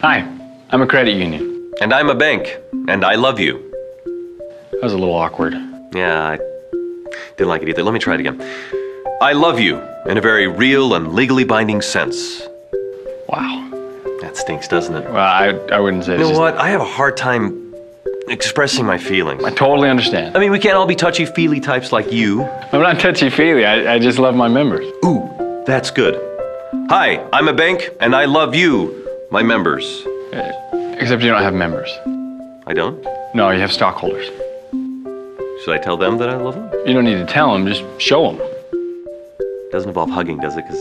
Hi, I'm a credit union. And I'm a bank, and I love you. That was a little awkward. Yeah, I didn't like it either. Let me try it again. I love you in a very real and legally binding sense. Wow. That stinks, doesn't it? Well, I, I wouldn't say You know what? I have a hard time expressing my feelings. I totally understand. I mean, we can't all be touchy feely types like you. I'm not touchy feely. I, I just love my members. Ooh, that's good. Hi, I'm a bank, and I love you, my members. Uh, except you don't have members. I don't? No, you have stockholders. Should I tell them that I love them? You don't need to tell them, just show them. Doesn't involve hugging, does it? Because